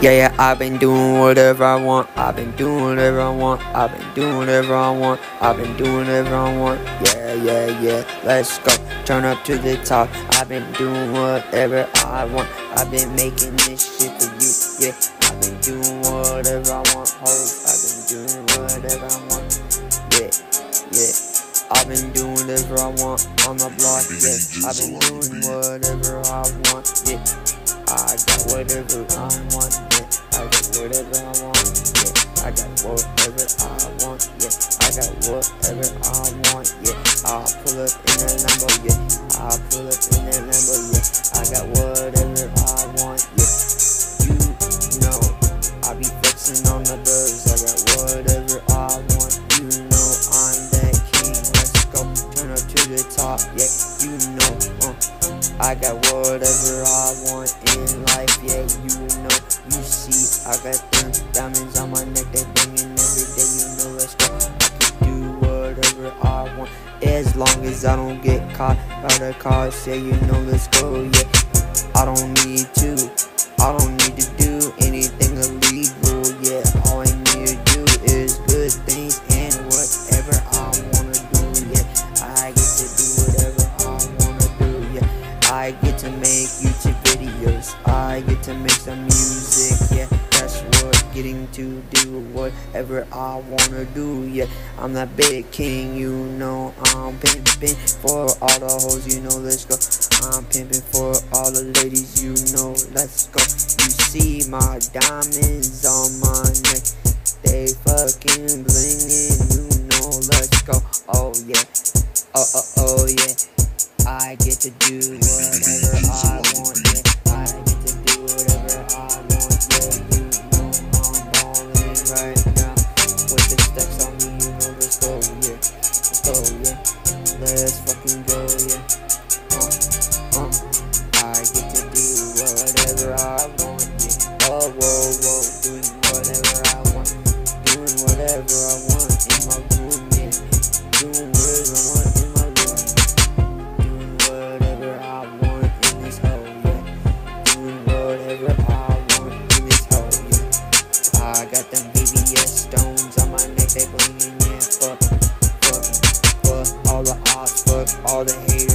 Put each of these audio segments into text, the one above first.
Yeah, yeah, I've been doing whatever I want. I've been doing whatever I want. I've been doing whatever I want. I've been doing whatever I want. Yeah, yeah, yeah. Let's go. Turn up to the top. I've been doing whatever I want. I've been making this shit for you. Yeah, I've been doing whatever I want. Hoes, I've been doing whatever I want. I've been doing whatever I want on the block. Yeah, I've been doing whatever I want. Yeah, I got whatever I want yeah. I got whatever I want, yeah. I got whatever I want, yeah. I got whatever I want, yeah. I'll pull up in that top, yeah. You know, uh, I got whatever I want in life, yeah. You know, you see. I got them diamonds on my neck, they banging every day, you know let's go. I can do whatever I want, as long as I don't get caught by the car, say you know let's go, yeah. I don't need to, I don't need to I get to make YouTube videos, I get to make some music, yeah that's what, getting to do whatever I wanna do. Yeah, I'm that big king, you know. I'm pimping for all the hoes, you know. Let's go. I'm pimping for all the ladies, you know. Let's go. You see my diamonds on my neck, they fucking blinging, you know. Let's go. Oh yeah, oh oh oh yeah. I get to do whatever I want. Yeah, I get to do whatever I want. Put the steps on me, you know, let's yeah. So yeah, let's fucking go, yeah. Uh, uh, I get to do whatever I want, yeah. Whoa, whoa, doing whatever I want, doing whatever I want they yeah. Fuck, fuck, fuck all the all the haters,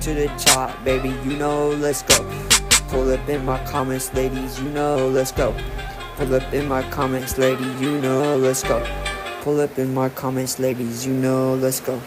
to the top, baby, you know, let's go. Pull up in my comments, ladies, you know, let's go. Pull up in my comments, ladies, you know, let's go. Pull up in my comments, ladies, you know, let's go.